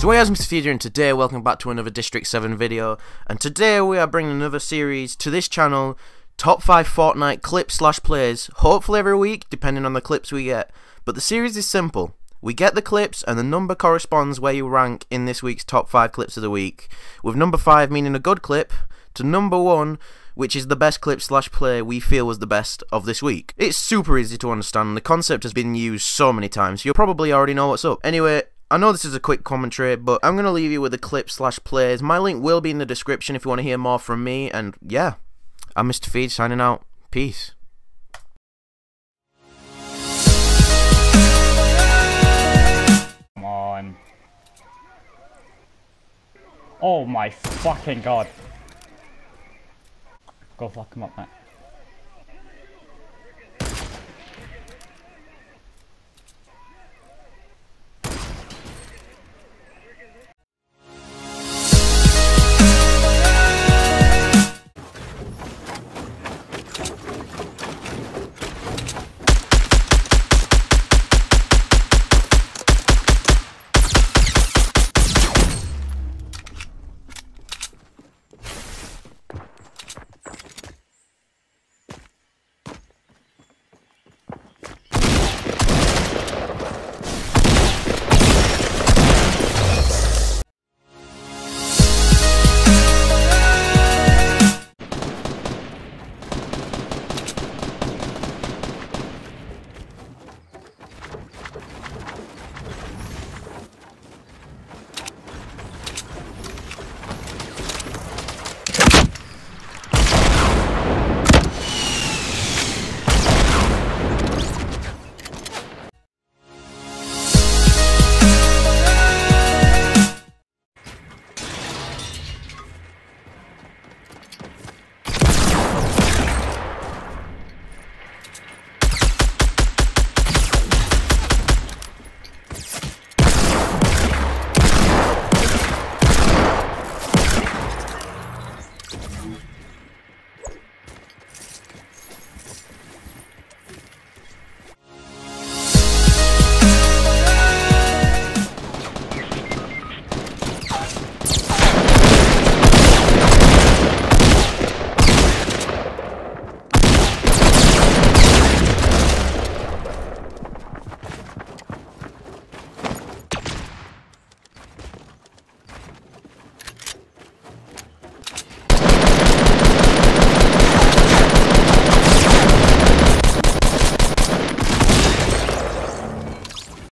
So hey, Mr. Feeder and today welcome back to another District 7 video and today we are bringing another series to this channel top 5 Fortnite clips slash plays hopefully every week depending on the clips we get but the series is simple we get the clips and the number corresponds where you rank in this week's top 5 clips of the week with number 5 meaning a good clip to number 1 which is the best clip slash play we feel was the best of this week. It's super easy to understand, the concept has been used so many times, you'll probably already know what's up. Anyway, I know this is a quick commentary, but I'm going to leave you with a clip slash plays. My link will be in the description if you want to hear more from me, and yeah, I'm Mr. Feed signing out. Peace. Come on. Oh my fucking god. Go fuck him up, mate.